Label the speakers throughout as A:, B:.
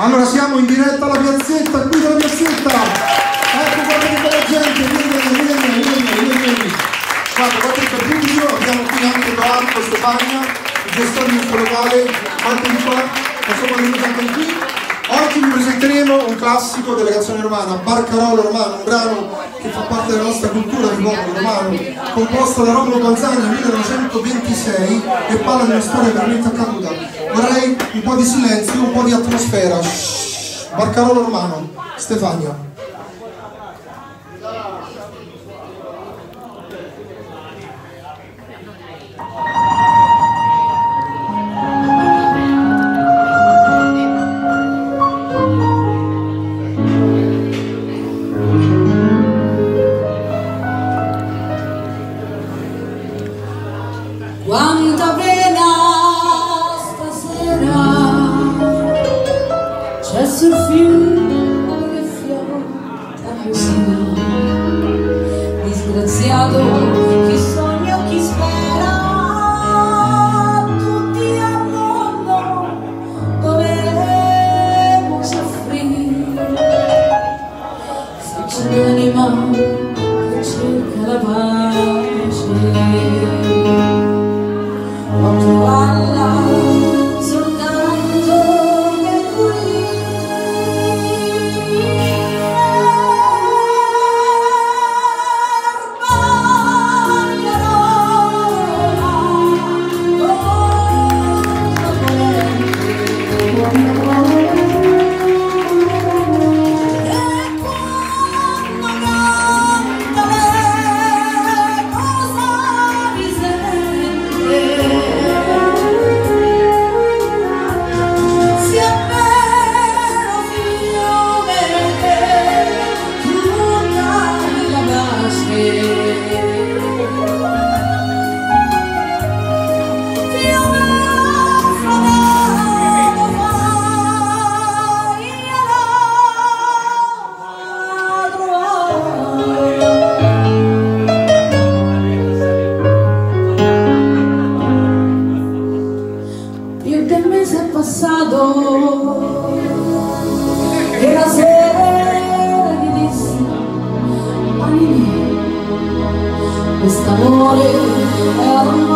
A: Allora siamo in diretta alla piazzetta, qui dalla piazzetta. Ecco, guardate che bella gente, vieni, vieni, vieni, vieni, vieni. Guarda, guarda il pubblico, abbiamo qui anche Marco, Stefania, i gestori di questo locale, guardate di qua, insomma venuti anche qui. Oggi vi presenteremo un classico della canzone romana, Barcarolo Romano, un brano che fa parte della nostra cultura di popolo romano, composto da Romolo Balzani nel 1926 e parla di una storia veramente accaduta vorrei un po' di silenzio, un po' di atmosfera. Barcarolo Romano, Stefania.
B: Quanto avrei disgraziato, chi sogna o chi spera, tutti al mondo dovremo soffrire. Faccio l'anima che cerca la pace. pasado era ser gris a mí. Este amor era un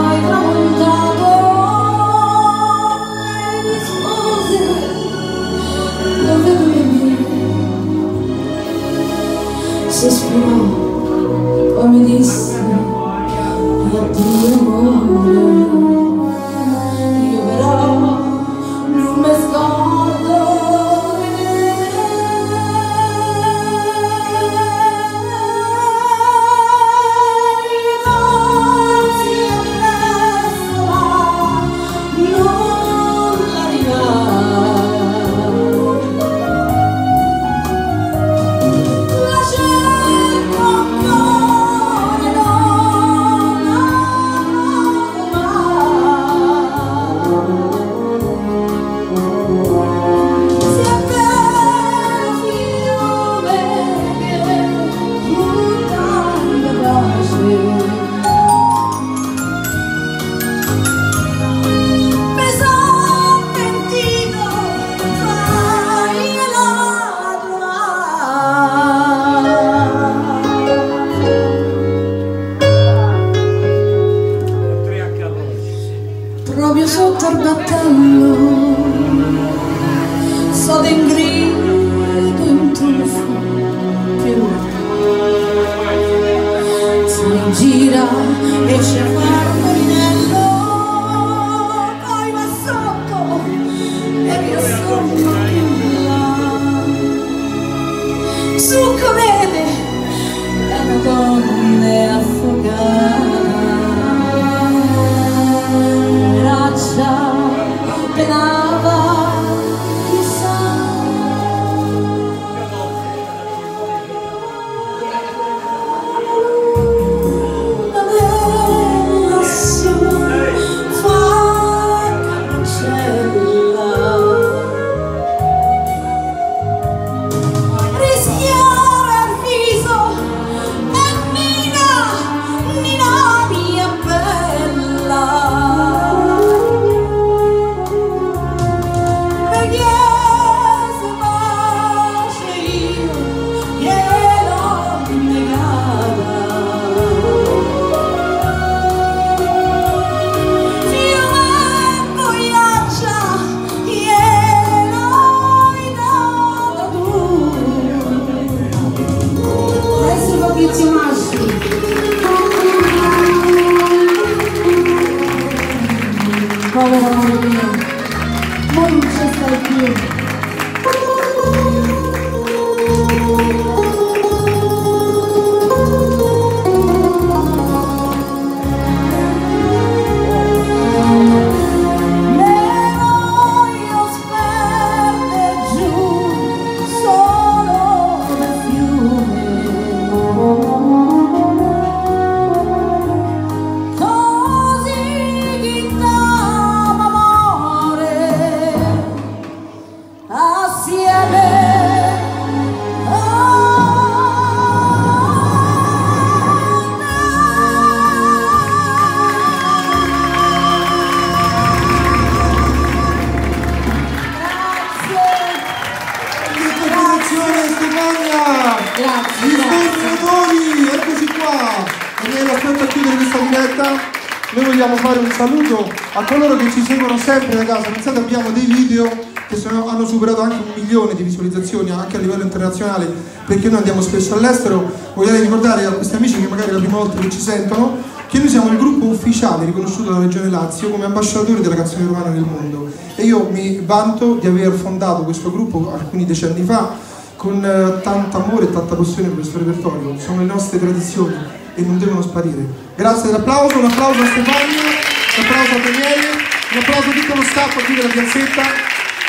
A: Noi vogliamo fare un saluto a coloro che ci seguono sempre da casa. Pensate, abbiamo dei video che sono, hanno superato anche un milione di visualizzazioni anche a livello internazionale perché noi andiamo spesso all'estero. Voglio ricordare a questi amici che magari è la prima volta che ci sentono che noi siamo il gruppo ufficiale riconosciuto dalla Regione Lazio come ambasciatori della canzone romana nel mondo e io mi vanto di aver fondato questo gruppo alcuni decenni fa con eh, tanto amore e tanta passione per questo repertorio. Sono le nostre tradizioni e non devono sparire. Grazie dell'applauso, un applauso a Stefania, un applauso a Daniele, un applauso a tutto lo staff qui della piazzetta.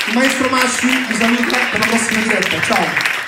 A: Il maestro Masci vi saluta per la prossima diretta. Ciao!